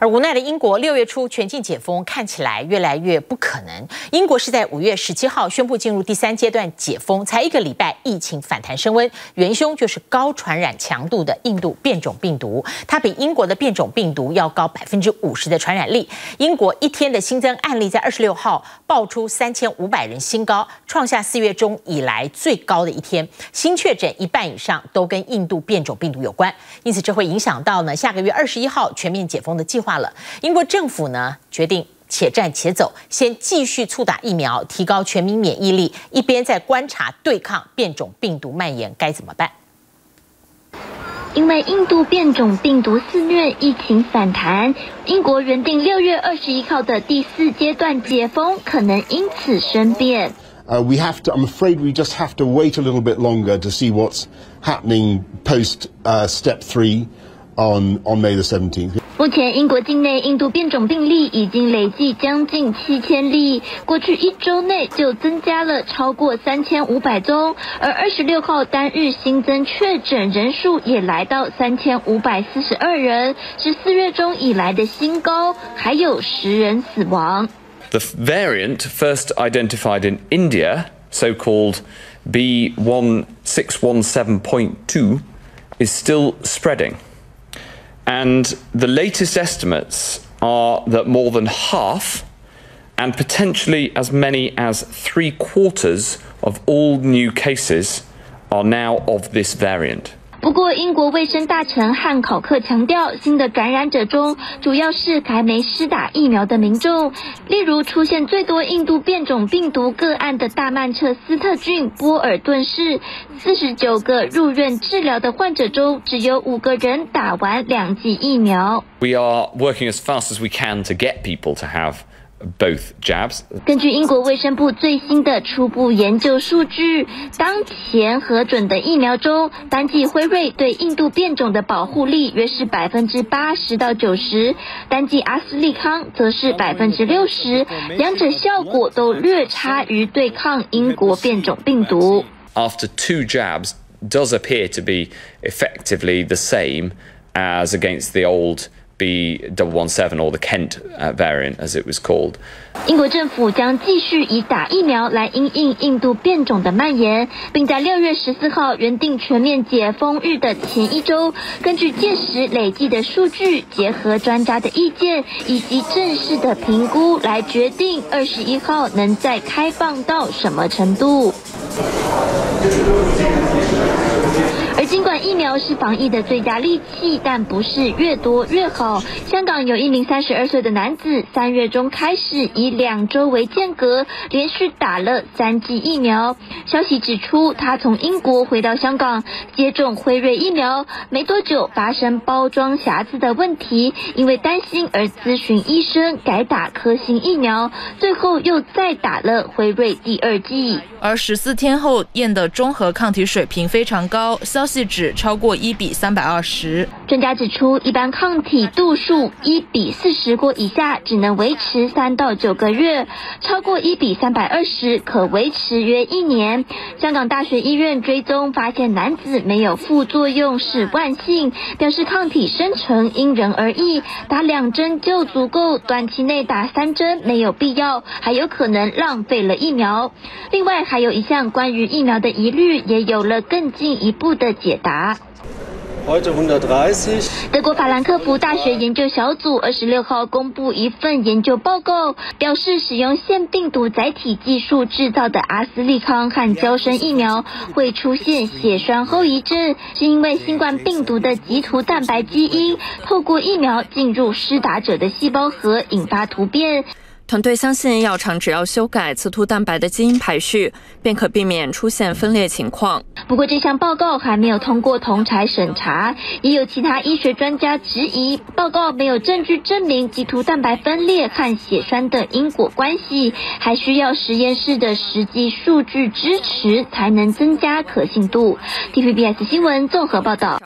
而无奈的英国六月初全境解封，看起来越来越不可能。英国是在五月十七号宣布进入第三阶段解封，才一个礼拜，疫情反弹升温，元凶就是高传染强度的印度变种病毒，它比英国的变种病毒要高百分之五十的传染力。英国一天的新增案例在二十六号爆出三千五百人新高，创下四月中以来最高的一天，新确诊一半以上都跟印度变种病毒有关，因此这会影响到呢下个月二十一号全面解封的计划。了，英国政府呢决定且战且走，先继续促打疫苗，提高全民免疫力，一边在观察对抗变种病毒蔓延，该怎么办？因为印度变种病毒肆虐，疫情反弹，英国原定六月二十一号的第四阶段解封可能因此生变。Uh, we have to. I'm afraid we just have to wait a little bit longer to see what's happening post uh, step three on on May the 17th. 目前，英国境内印度变种病例已经累计将近七千例，过去一周内就增加了超过三千五百宗，而二十六号单日新增确诊人数也来到三千五百四十二人，是四月中以来的新高，还有十人死亡。The variant first identified in India, so-called B1617.2, is still spreading. And the latest estimates are that more than half, and potentially as many as three quarters, of all new cases are now of this variant. 不过，英国卫生大臣汉考克强调，新的感染者中主要是还没施打疫苗的民众。例如，出现最多印度变种病毒个案的大曼彻斯特郡波尔顿市，四十九个入院治疗的患者中，只有五个人打完两剂疫苗。We are working as fast as we can to get people to have. Both jabs. 根据英国卫生部最新的初步研究数据，当前核准的疫苗中，单剂辉瑞对印度变种的保护力约是百分之八十到九十，单剂阿斯利康则是百分之六十，两者效果都略差于对抗英国变种病毒。After two jabs, does appear to be effectively the same as against the old. B double one seven or the Kent variant as it was called。英国政府将继续以打疫苗来因应印度变种的蔓延，并在六月十四号原定全面解封日的前一周，根据届时累计的数据，结合专家的意见以及正式的评估，来决定二十一号能再开放到什么程度。而尽管疫苗是防疫的最佳利器，但不是越多越好。香港有一名三十二岁的男子，三月中开始以两周为间隔，连续打了三剂疫苗。消息指出，他从英国回到香港接种辉瑞疫苗，没多久发生包装瑕疵的问题，因为担心而咨询医生改打科兴疫苗，最后又再打了辉瑞第二剂。而十四天后验的中和抗体水平非常高，消息指超过一比三百二十。专家指出，一般抗体度数一比四十或以下只能维持三到九个月，超过一比三百二十可维持约一年。香港大学医院追踪发现，男子没有副作用是万幸，表示抗体生成因人而异，打两针就足够，短期内打三针没有必要，还有可能浪费了疫苗。另外。还有一项关于疫苗的疑虑，也有了更进一步的解答。德国法兰克福大学研究小组二十六号公布一份研究报告，表示使用腺病毒载体技术制造的阿斯利康和胶生疫苗会出现血栓后遗症，是因为新冠病毒的棘突蛋白基因透过疫苗进入施打者的细胞核，引发突变。团队相信，药厂只要修改刺突蛋白的基因排序，便可避免出现分裂情况。不过，这项报告还没有通过同台审查，也有其他医学专家质疑，报告没有证据证明棘突蛋白分裂和血栓的因果关系，还需要实验室的实际数据支持才能增加可信度。TVBS 新闻综合报道。